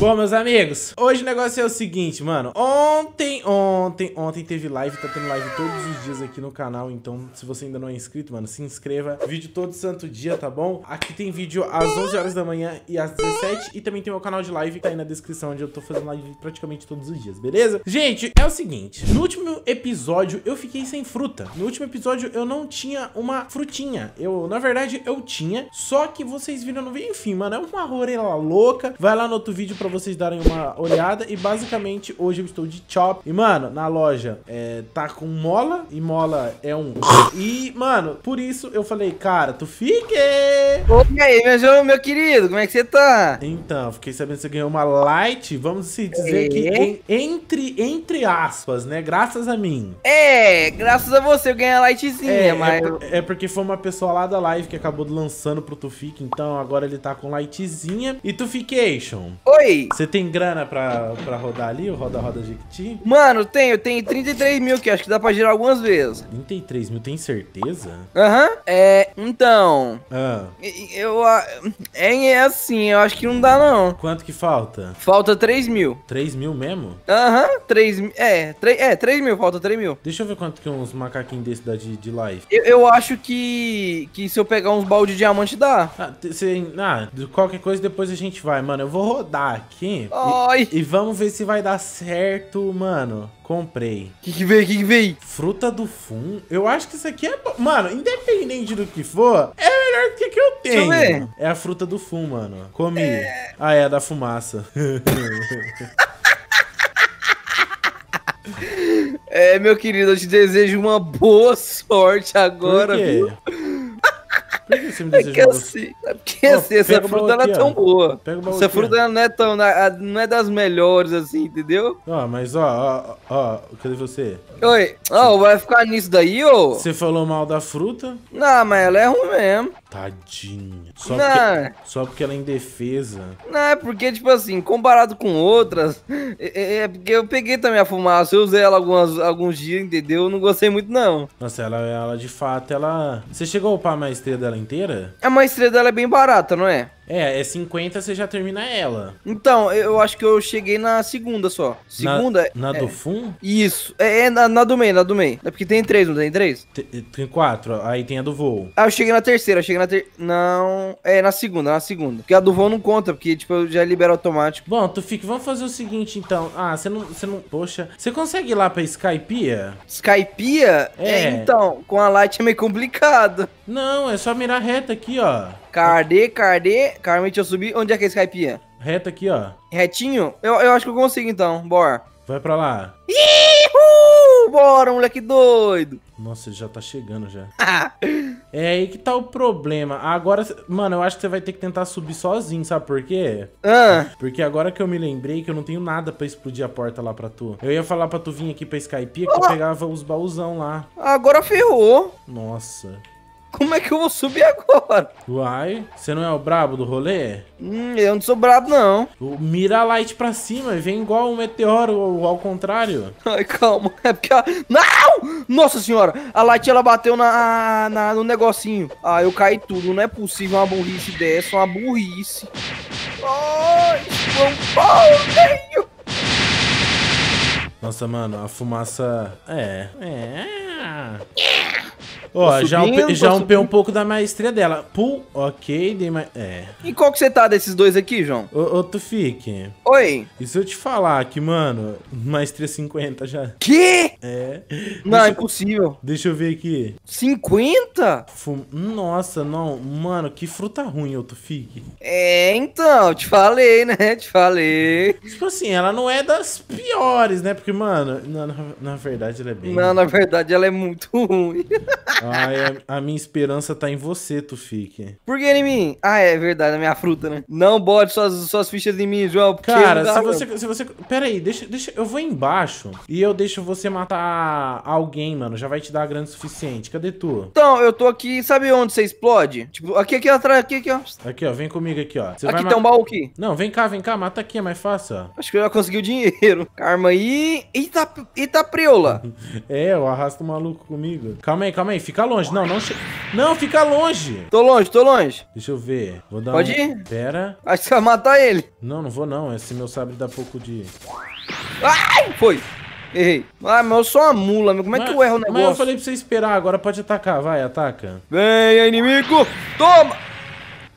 Bom, meus amigos, hoje o negócio é o seguinte, mano. Ontem, ontem, ontem teve live, tá tendo live todos os dias aqui no canal. Então, se você ainda não é inscrito, mano, se inscreva. Vídeo todo santo dia, tá bom? Aqui tem vídeo às 11 horas da manhã e às 17. E também tem meu canal de live que tá aí na descrição, onde eu tô fazendo live praticamente todos os dias, beleza? Gente, é o seguinte. No último episódio, eu fiquei sem fruta. No último episódio, eu não tinha uma frutinha. Eu, na verdade, eu tinha. Só que vocês viram no vídeo. Enfim, mano, é uma orelha louca. Vai lá no outro vídeo pra vocês darem uma olhada. E basicamente, hoje eu estou de chop. E, mano, na loja é, tá com mola. E mola é um... E, mano, por isso eu falei, cara, tu fique! E aí, meu, João, meu querido, como é que você tá? Então, fiquei sabendo que você ganhou uma light. Vamos se dizer que É? em- entre, entre aspas, né? Graças a mim. É, graças a você eu ganhei a lightzinha, É, mas... é, é porque foi uma pessoa lá da live que acabou lançando pro Tufik, então agora ele tá com lightzinha. E Tufication, Oi! Você tem grana pra, pra rodar ali, o Roda Roda Jequiti? Mano, tenho, tenho 33 mil que acho que dá pra girar algumas vezes. 33 mil, tem certeza? Aham, é, então... Ah, Eu, é, é assim, eu acho que não dá não. quanto que falta? Falta 3 mil. 3 mil mesmo? Aham, 3 mil, é, 3, é, 3 mil, falta 3 mil. Deixa eu ver quanto que uns macaquinhos desse dá de, de live. Eu, eu acho que, que se eu pegar uns balde de diamante dá. Ah, cê- ah, qualquer coisa depois a gente vai, mano. Eu vou rodar aqui e- Ai, e, vamos ver se vai dar certo, mano. Comprei. que que veio, que que veio? Fruta do Fum. Eu acho que isso aqui é bom. Mano, independente do que for, é melhor do que, que eu Deixa eu tenho. ver. É a fruta do Fum, mano. Comi. Ah, é a da fumaça. É, meu querido, eu te desejo uma boa sorte agora, viu? Por que você me É deseja que assim, é porque Ó, assim, essa fruta não é tão boa. Essa fruta não é tão, não é das melhores assim, entendeu? Ó, mas ó, ó, ó, cadê você? Oi, ó, vai ficar nisso daí, ô? Você falou mal da fruta? Não, mas ela é ruim mesmo. Tadinha. Só porque, só porque ela é indefesa. Não, é porque, tipo assim, comparado com outras, é, é- é porque eu peguei também a fumaça, eu usei ela algumas, alguns dias, entendeu? Eu não gostei muito, não. Nossa, ela, ela de fato, ela... Você chegou a upar a maestria dela inteira? A maestria dela é bem barata, não é? É, é 50, você já termina ela. Então, eu acho que eu cheguei na segunda só. Segunda? Na, na é, do Fum? Isso, é, é na, na do meio, na do meio. É porque tem três, não tem três? Te- Tem quatro, aí tem a do voo. Ah, eu cheguei na terceira, eu cheguei na ter... Não, é na segunda, na segunda. Porque a do voo não conta, porque, tipo, eu já libero automático. Bom, tu fica, vamos fazer o seguinte então. Ah, você não, você não, poxa, você consegue ir lá pra Skypiea? Skypiea? É. então, com a Light é meio complicado. Não, é só mirar reta aqui, ó. Cadê, cadê? Carmente eu subi. Onde é que é Skypiea? Reta aqui, ó. Retinho? Eu, eu acho que eu consigo então, bora. Vai pra lá. Ihul! Bora, moleque doido. Nossa, ele já tá chegando já. Ah, É aí que tá o problema. Agora, mano, eu acho que você vai ter que tentar subir sozinho, sabe por quê? ah, Porque agora que eu me lembrei que eu não tenho nada pra explodir a porta lá pra tu. Eu ia falar pra tu vir aqui pra Skype que eu Ah. pegava os baúzão lá. agora ferrou. Nossa. Como é que eu vou subir agora? Uai, você não é o brabo do rolê? Hum, eu não sou brabo, não. Mira a light pra cima e vem igual um meteoro ou ao contrário. Ai, calma. É porque a... Não! Nossa senhora! A Light, ela bateu na, na, no negocinho. Ah, eu caí tudo. Não é possível uma burrice dessa. Uma burrice. Ai, João Paulo! Nossa, mano, a fumaça. É. É. Ó, já, subindo, upe- já umpei um subindo. pouco da maestria dela. Pull, ok, dei mais. É. E qual que você tá desses dois aqui, João? Ô, ô Tufik, Oi. e se eu te falar que, mano, maestria 50 já. Que? É. Não, é Deixa, impossível. deixa eu ver aqui. 50? Fum- Nossa, não. Mano, que fruta ruim, ô Tufik. É, então, te falei, né? Te falei. Tipo assim, ela não é das piores, né? Porque, mano, na, na- na verdade ela é bem. Não, na verdade ela é muito ruim. Ai, a, a minha esperança tá em você, Tufik. Por que em mim? Ah, é verdade, a minha fruta, né? Não bote suas, suas fichas em mim, João. porque Cara, se você, se você. Pera aí, deixa, deixa. Eu vou embaixo e eu deixo você matar alguém, mano. Já vai te dar grana o suficiente. Cadê tu? Então, eu tô aqui, sabe onde você explode? Tipo, aqui, aqui atrás, aqui, aqui, ó. Aqui, ó. Vem comigo aqui, ó. Você aqui vai tem um baú aqui. Não, vem cá, vem cá. Mata aqui, é mais fácil, ó. Acho que eu já consegui o dinheiro. Karma aí. Eita, eita preula. É, eu arrasto o maluco comigo. Calma aí, calma aí. Fica longe. Não, não chega. Não, fica longe. Tô longe, tô longe. Deixa eu ver. Vou dar Pode um... ir? Pera. Acho que você vai matar ele. Não, não vou não. Esse meu sabre dá pouco de... Ai, foi. Errei. Ah, mas eu sou uma mula, meu. Como é que eu erro o Mas eu negócio? falei pra você esperar. Agora pode atacar. Vai, ataca. Vem, inimigo. Toma.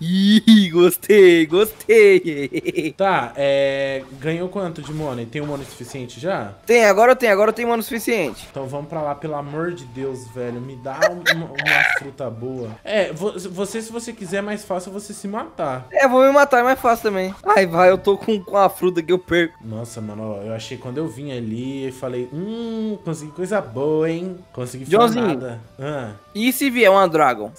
Ih, gostei, gostei. Tá, é... Ganhou quanto de money? Tem um money suficiente já? Tem, agora eu tenho, agora eu tenho mano suficiente. Então vamos pra lá, pelo amor de Deus, velho. Me dá um- uma, uma fruta boa. É, vo- você, se você quiser, é mais fácil você se matar. É, vou me matar, é mais fácil também. Ai, vai, eu tô com, com a fruta que eu perco. Nossa, mano, ó, eu achei quando eu vim ali, eu falei, hum, consegui coisa boa, hein? Consegui Joãozinho. nada. Ah. E se vier uma Dragon?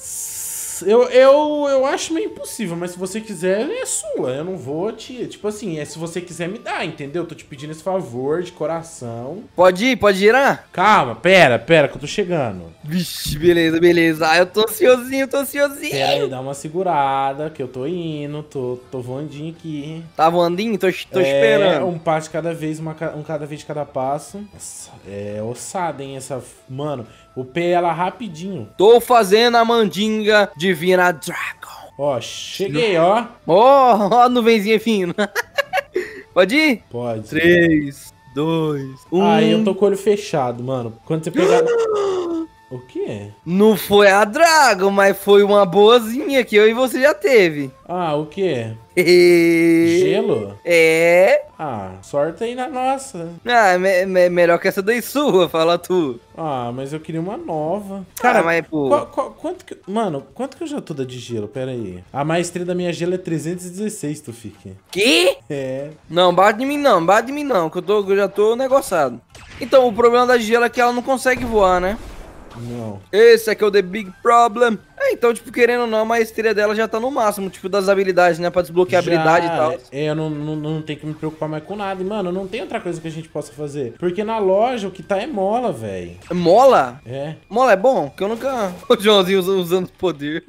Eu, eu, eu acho meio impossível, mas se você quiser, é sua. Eu não vou te. Tipo assim, é se você quiser me dar, entendeu? Tô te pedindo esse favor de coração. Pode ir, pode girar? Calma, pera, pera, que eu tô chegando. Vixe, beleza, beleza. Ah, eu tô ansiosinho, tô ansiosinho. Pera aí, dá uma segurada, que eu tô indo, tô, tô voandinho aqui. Tá voandinho? Tô, tô é, esperando. Um passo de cada vez, uma, um cada vez de cada passo. Nossa, é ossada, hein, essa... Mano, o pé ela rapidinho. Tô fazendo a mandinga divina Dragon. Ó, cheguei, ó. Ó, ó a nuvenzinha fina. Pode ir? Pode. 3, 2, 1. Aí eu tô com o olho fechado, mano. Quando você pegar... o quê? Não foi a Dragon, mas foi uma boazinha que eu e você já teve. Ah, o quê? E... Gelo? É. Ah, sorte aí na nossa. Ah, me- me- melhor que essa daí sua, fala tu. Ah, mas eu queria uma nova. Cara, Cara, mas pô. Qual- qual- quanto que. Mano, quanto que eu já tô da de gelo? Pera aí. A maestria da minha gelo é 316, tu fica. Que? É. Não, bate em mim não, bate em mim não, que eu, tô, eu já tô negociado. Então, o problema da gelo é que ela não consegue voar, né? Não. Esse aqui é o The Big Problem. É, então, tipo, querendo ou não, a maestria dela já tá no máximo, tipo, das habilidades, né? Pra desbloquear Já, habilidade e tal. É, eu não, não, não tenho que me preocupar mais com nada. E, mano, não tem outra coisa que a gente possa fazer. Porque na loja o que tá é mola, velho. Mola? É. Mola é bom? Que eu nunca. O Joãozinho usa- usando poder.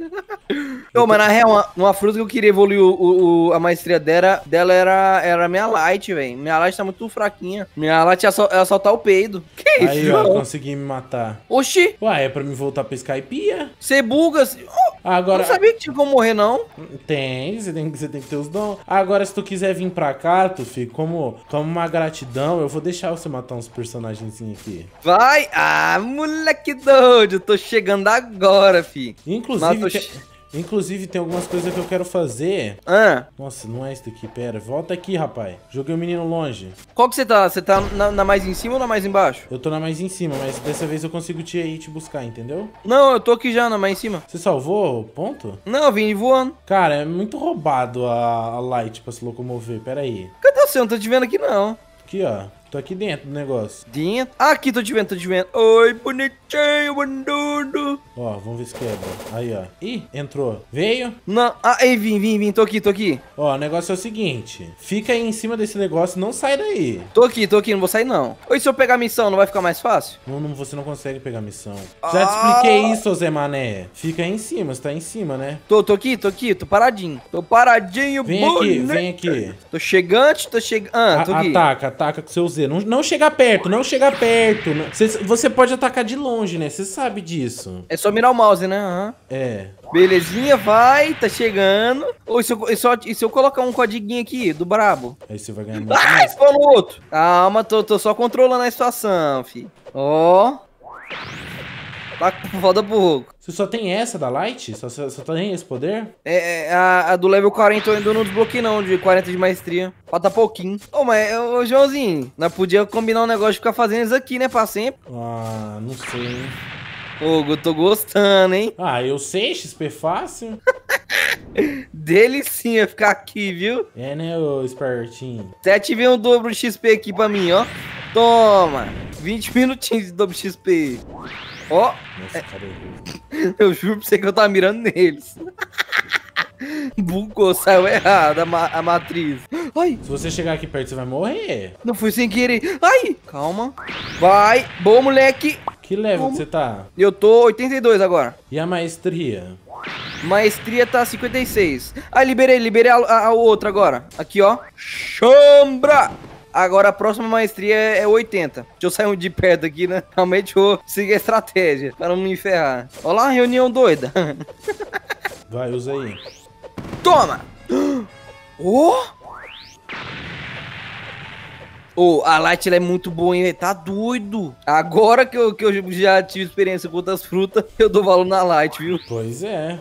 Ô, mas na real, uma, uma fruta que eu queria evoluir o, o- o- a maestria dela, dela era, era minha light, velho. Minha light tá muito fraquinha. Minha light é, só, é soltar o peido. Que isso, Aí, ó, consegui me matar. Oxi, Ué, é pra me voltar pra Skypiea? você buga. Assim. Oh, eu Agora. não sabia que tinha como morrer, não. Tem, você tem, você tem que ter os dons. Agora, se tu quiser vir pra cá, tu fica como, como uma gratidão, eu vou deixar você matar uns personagens aqui. Vai! Ah, moleque doido, eu tô chegando agora, fi. Inclusive, Mato- te- inclusive, tem algumas coisas que eu quero fazer. Ah, Nossa, não é isso daqui, pera. Volta aqui, rapaz. Joguei o menino longe. qual que você tá? Você tá na, na mais em cima ou na mais embaixo? Eu tô na mais em cima, mas dessa vez eu consigo te ir te buscar, entendeu? Não, eu tô aqui já na mais em cima. Você salvou o ponto? Não, eu vim voando. Cara, é muito roubado a, a light pra se locomover. Pera aí. Cadê você? Eu não tô te vendo aqui, não. Aqui, ó. Tô aqui dentro do negócio. Dentro. Ah, aqui, tô te vendo, tô te vendo. Oi, bonitinho, bandudo. Ó, vamos ver se quebra. Aí, ó. Ih, entrou. Veio. Não, ah, ei, vim, vim, vim, tô aqui, tô aqui. Ó, o negócio é o seguinte. Fica aí em cima desse negócio, não sai daí. Tô aqui, tô aqui, não vou sair, não. Oi, se eu pegar a missão, não vai ficar mais fácil? Não, não- você não consegue pegar missão. Já te expliquei isso, Zé Mané. Fica aí em cima, você tá aí em cima, né? Tô, tô aqui, tô aqui, tô paradinho. Tô paradinho, Vem aqui, bonito. vem aqui. Tô chegante, tô chegando. Ah, tô A- aqui. ataca, ataca com seu Z. Não, não chega perto, não chega perto. Não- Você, você pode atacar de longe, né? Você sabe disso. É só mirar o mouse, né? Aham. É. Belezinha, vai, tá chegando. Ou e se eu, e só- e se eu colocar um codiguinho aqui, do brabo? Aí você vai ganhar muito Ai, mais. spawnou outro. Calma, tô, tô só controlando a situação, fi. Ó. Com foda pouco. Você só tem essa da Light? Só, só, só tem esse poder? É, é, a, a do level 40 eu ainda não desbloqueei não, de 40 de maestria. Falta pouquinho. Ô, mas, ô, Joãozinho, nós podíamos combinar um negócio de ficar fazendo isso aqui, né, pra sempre. Ah, não sei, hein? Ô, eu tô gostando, hein? Ah, eu sei, XP fácil. Delicinha ficar aqui, viu? É, né, ô espertinho? Até ativei um dobro XP aqui pra mim, ó. Toma! 20 minutinhos de dobro XP. Ó, Nossa, cara. eu- juro pra você que eu tava mirando neles. Bugou, saiu errado a, ma- a matriz. Ai, Se você chegar aqui perto, você vai morrer. não fui sem querer. Ai, calma. Vai, boa, moleque. Que level que você tá? Eu tô 82 agora. E a maestria? Maestria tá 56. Ah, liberei, liberei a, a, a outra agora. Aqui, ó. Chambra! Agora a próxima maestria é 80. Deixa eu sair um de perto aqui, né? Realmente vou seguir a estratégia para não me ferrar. Olha lá, reunião doida. Vai, usa aí. Toma! Oh! Oh, a Light ela é muito boa, hein? Tá doido. Agora que eu, que eu já tive experiência com outras frutas, eu dou valor na Light, viu? Pois é.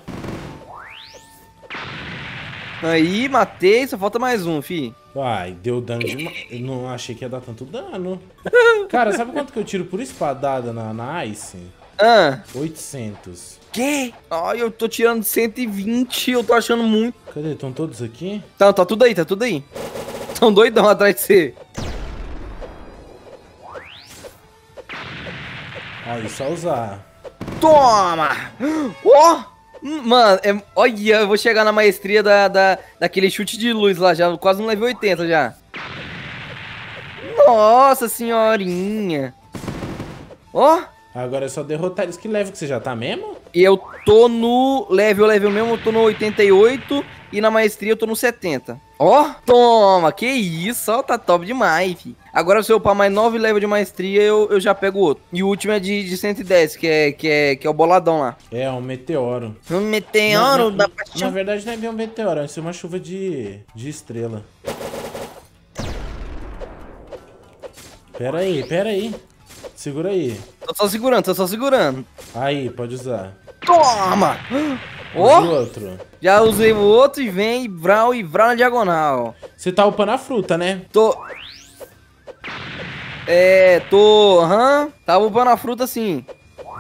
Aí, matei, só falta mais um, fi. Ai, deu dano demais. Eu não achei que ia dar tanto dano. Cara, sabe quanto que eu tiro por espadada na, na Ice? Ah. 800. Que? Ai, eu tô tirando 120, eu tô achando muito. Cadê? Estão todos aqui? Tá, tá tudo aí, tá tudo aí. Tão doidão atrás de você. Aí, só usar. Toma! Ó! Oh! Mano, é, olha, eu vou chegar na maestria da, da, daquele chute de luz lá, já quase no level 80 já. Nossa senhorinha. Ó. Oh. Agora é só derrotar eles que level que você já tá mesmo? Eu tô no level, level mesmo, eu tô no 88 e na maestria eu tô no 70. Ó, oh, toma, que isso, ó, tá top demais, fi. Agora se eu upar mais 9 level de maestria, eu, eu já pego outro. E o último é de, de 110, que é, que, é, que é o boladão lá. É, um meteoro. Um meteoro da paixão. Na verdade não é bem um meteoro, é uma chuva de, de estrela. Pera aí, pera aí. Segura aí. Tô só segurando, tô só segurando. Aí, pode usar. Toma! Oh, outro. Já usei o outro e vem Vral e Vral na diagonal. Você tá upando a fruta, né? Tô. É, tô. Aham. Uhum, tava upando a fruta sim.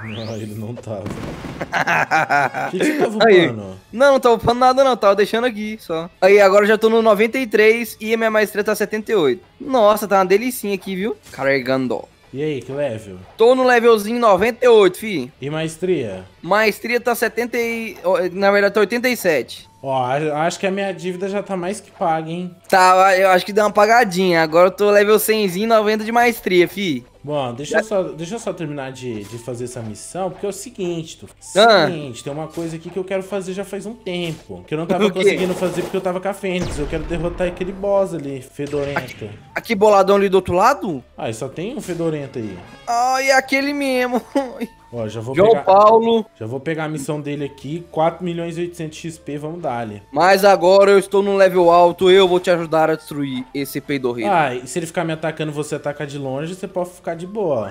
Não, ele não tava. O que, que você tava upando? Aí. Não, não tava upando nada não, tava deixando aqui só. Aí, agora eu já tô no 93 e a minha maestria tá 78. Nossa, tá uma delicinha aqui, viu? Carregando. E aí, que level? Tô no levelzinho 98, fi. E maestria? Maestria tá 70 e... Na verdade, tá 87. Ó, acho que a minha dívida já tá mais que paga, hein? Tá, eu acho que deu uma pagadinha. Agora eu tô level 100 e 90 de maestria, fi. Bom, deixa eu só, deixa eu só terminar de, de fazer essa missão, porque é o seguinte, tu, ah. seguinte, tem uma coisa aqui que eu quero fazer já faz um tempo, que eu não tava conseguindo fazer porque eu tava com a Fênix, eu quero derrotar aquele boss ali, fedorento. Aqui, aqui boladão ali do outro lado? Ah, só tem um fedorento aí. Ai, é aquele mesmo. Ó, já vou João pegar, Paulo. Já vou pegar a missão dele aqui, 4 milhões e 800 XP, vamos dar ali. Mas agora eu estou no level alto, eu vou te ajudar a destruir esse peidorreiro. Ah, e se ele ficar me atacando você atacar de longe, você pode ficar de boa.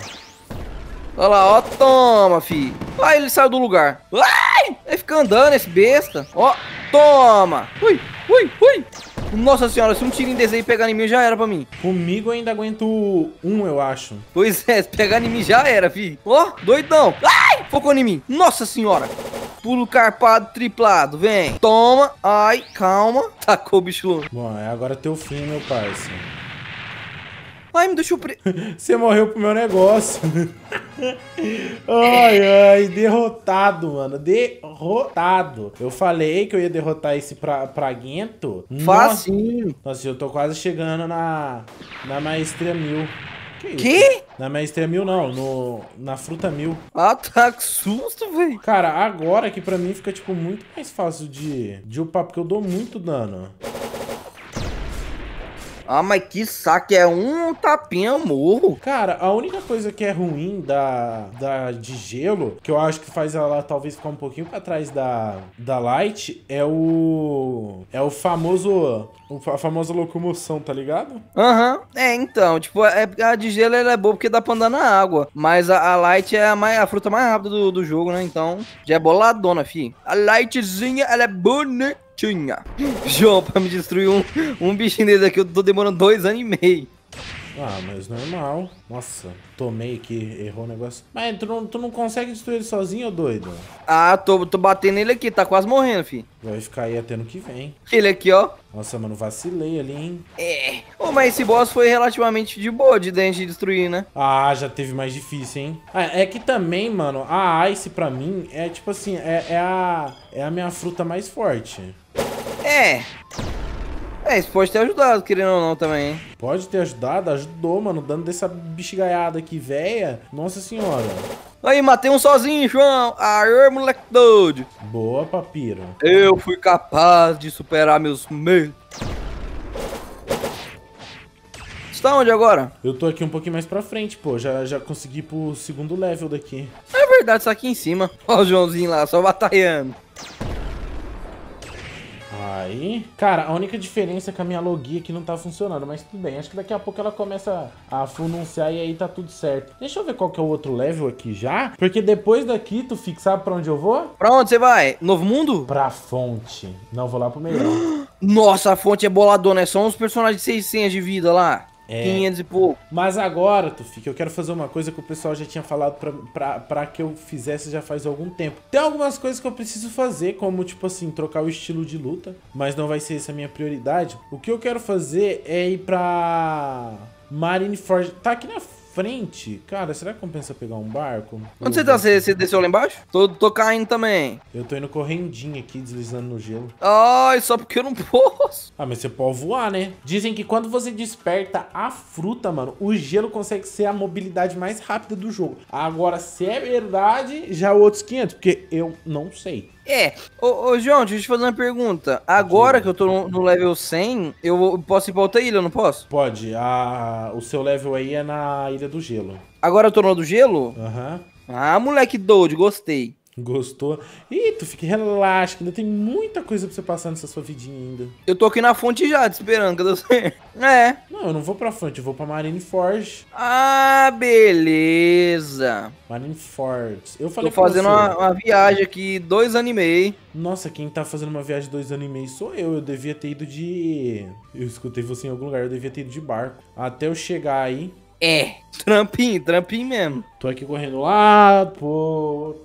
Olha lá, ó, toma, fi. Ai, ele saiu do lugar. Ai, ele fica andando, esse besta. Ó, toma. Ui, ui, ui. Nossa senhora, se um tirinho desse aí pegar em mim, já era pra mim. Comigo eu ainda aguento um, eu acho. Pois é, se pegar em mim, já era, fi. Ó, doidão. Ai, focou em mim. Nossa senhora. Pulo carpado triplado, vem. Toma. Ai, calma. Tacou o bicho longe. Bom, é agora teu fim, meu parceiro. Ai, me deixou pre... Você morreu pro meu negócio. ai, ai, derrotado, mano. Derrotado. Eu falei que eu ia derrotar esse pra, praguento. Facinho. Nossa, eu tô quase chegando na, na maestria mil. Que? que? Na maestria mil não, no, na fruta mil. Ah, tá, que susto, velho. Cara, agora que pra mim fica, tipo, muito mais fácil de, de upar, porque eu dou muito dano. Ah, mas que saco, é um tapinha morro. Cara, a única coisa que é ruim da, da de gelo, que eu acho que faz ela talvez ficar um pouquinho pra trás da, da Light, é o... É o famoso... A famosa locomoção, tá ligado? Aham. Uhum. É, então, tipo, é, a de gelo ela é boa porque dá pra andar na água. Mas a, a Light é a, mais, a fruta mais rápida do, do jogo, né? Então, já é boladona, fi. A Lightzinha, ela é bonita tinha. João, pra me destruir um, um bichinho desse aqui, eu tô demorando dois anos e meio. Ah, mas normal. Nossa, tomei aqui, errou o negócio. Mas tu não, tu não consegue destruir ele sozinho, doido? Ah, tô, tô batendo ele aqui, tá quase morrendo, fi. Vai ficar aí até no que vem. Ele aqui, ó. Nossa, mano, vacilei ali, hein? É. Oh, mas esse boss foi relativamente de boa de dente destruir, né? Ah, já teve mais difícil, hein? Ah, é que também, mano, a Ice pra mim é tipo assim, é, é, a, é a minha fruta mais forte. É. É, isso pode ter ajudado, querendo ou não, também, hein? Pode ter ajudado, ajudou, mano. Dando dessa bichigaiada aqui, véia. Nossa senhora. Aí, matei um sozinho, João. Aê, moleque doido. Boa, papiro. Eu fui capaz de superar meus medos. Você tá onde agora? Eu tô aqui um pouquinho mais pra frente, pô. Já, já consegui pro segundo level daqui. É verdade, tá aqui em cima. Ó o Joãozinho lá, só batalhando. Aí, cara, a única diferença é que a minha logia aqui não tá funcionando, mas tudo bem. Acho que daqui a pouco ela começa a fununciar e aí tá tudo certo. Deixa eu ver qual que é o outro level aqui já, porque depois daqui, tu fica, sabe pra onde eu vou? Pra onde você vai? Novo Mundo? Pra fonte. Não, vou lá pro melhor. Nossa, a fonte é boladona, é só uns personagens de 600 de vida lá. É. 500 e pouco. Mas agora, Tufik, eu quero fazer uma coisa que o pessoal já tinha falado pra, pra, pra que eu fizesse já faz algum tempo. Tem algumas coisas que eu preciso fazer, como, tipo assim, trocar o estilo de luta, mas não vai ser essa a minha prioridade. O que eu quero fazer é ir pra Marineford. Tá aqui na frente. Cara, será que compensa pegar um barco? Onde você tá? Você, você desceu lá embaixo? Tô, tô caindo também. Eu tô indo correndinho aqui, deslizando no gelo. Ai, só porque eu não posso. Ah, mas você pode voar, né? Dizem que quando você desperta a fruta, mano, o gelo consegue ser a mobilidade mais rápida do jogo. Agora, se é verdade, já outros 500, porque eu não sei. É, ô, ô João, deixa eu te fazer uma pergunta. Agora que eu tô no, no level 100, eu vou- posso ir pra outra ilha, eu não posso? Pode, a... o seu level aí é na Ilha do Gelo. Agora eu tô no do gelo? Aham. Ah, moleque doido, gostei. Gostou? Ih, tu fica relaxa, que ainda tem muita coisa pra você passar nessa sua vidinha ainda. Eu tô aqui na fonte já, te esperando, cadê você? É. Não, eu não vou pra frente, eu vou pra Marineford. Ah, beleza. Marineford. Eu Tô falei pra fazendo uma, uma viagem aqui, dois animei. Nossa, quem tá fazendo uma viagem dois anos e meio sou eu. Eu devia ter ido de. Eu escutei você em algum lugar, eu devia ter ido de barco. Até eu chegar aí. É, trampinho, trampinho mesmo. Tô aqui correndo lá, pô.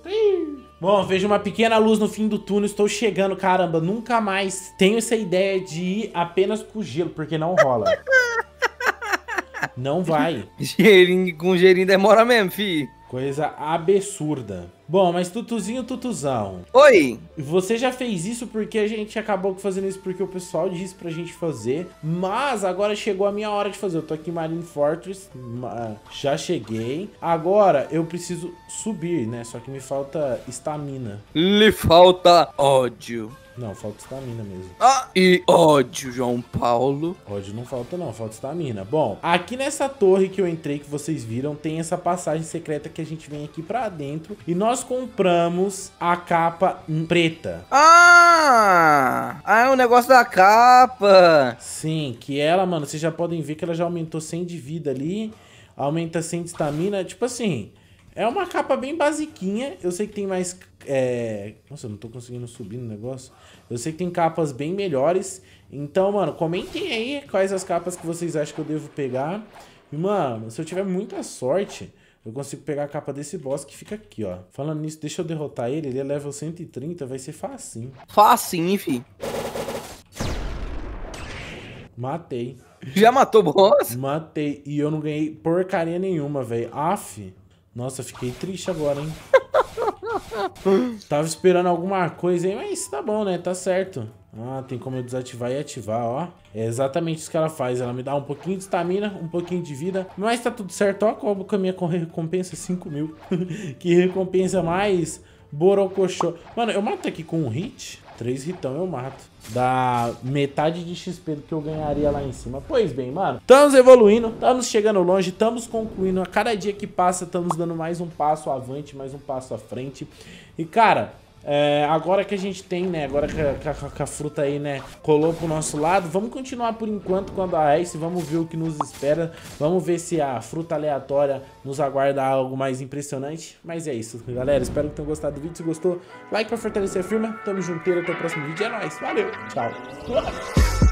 Bom, vejo uma pequena luz no fim do túnel, estou chegando, caramba, nunca mais tenho essa ideia de ir apenas com gelo, porque não rola. Não vai. Gelinho, com gelinho demora mesmo, fi. Coisa absurda. Bom, mas Tutuzinho, Tutuzão. Oi, Você já fez isso porque a gente acabou fazendo isso porque o pessoal disse pra gente fazer. Mas agora chegou a minha hora de fazer. Eu tô aqui em Marine Fortress. Já cheguei. Agora eu preciso subir, né? Só que me falta estamina. lhe falta ódio. Não, falta estamina mesmo. Ah, e ódio, João Paulo. Ódio não falta não, falta estamina. Bom, aqui nessa torre que eu entrei, que vocês viram, tem essa passagem secreta que a gente vem aqui pra dentro. E nós compramos a capa preta. Ah, ah, é o negócio da capa. Sim, que ela, mano, vocês já podem ver que ela já aumentou 100 de vida ali, aumenta 100 de estamina, tipo assim, é uma capa bem basiquinha, eu sei que tem mais, é... nossa, eu não tô conseguindo subir no negócio, eu sei que tem capas bem melhores, então, mano, comentem aí quais as capas que vocês acham que eu devo pegar, e, mano, se eu tiver muita sorte... Eu consigo pegar a capa desse boss que fica aqui, ó. Falando nisso, deixa eu derrotar ele. Ele é level 130, vai ser facinho. Facinho, fi. Matei. Já matou o boss? Matei. E eu não ganhei porcaria nenhuma, velho. Aff. Nossa, fiquei triste agora, hein? Tava esperando alguma coisa aí, mas tá bom, né? Tá certo. Ah, tem como eu desativar e ativar, ó. É exatamente isso que ela faz. Ela me dá um pouquinho de estamina, um pouquinho de vida. Mas tá tudo certo, ó. Como que a minha recompensa 5 mil. que recompensa mais borocochô. Mano, eu mato aqui com um hit. Três hitão eu mato. Dá metade de XP do que eu ganharia lá em cima. Pois bem, mano. Estamos evoluindo, estamos chegando longe, estamos concluindo. A cada dia que passa, estamos dando mais um passo avante, mais um passo à frente. E, cara, é, agora que a gente tem, né? Agora que a, que a- fruta aí, né? Colou pro nosso lado. Vamos continuar por enquanto com a Ice. Vamos ver o que nos espera. Vamos ver se a fruta aleatória nos aguarda algo mais impressionante. Mas é isso, galera. Espero que tenham gostado do vídeo. Se gostou, like pra fortalecer a firma. Tamo junteiro. Até o próximo vídeo. É nóis. Valeu. Tchau.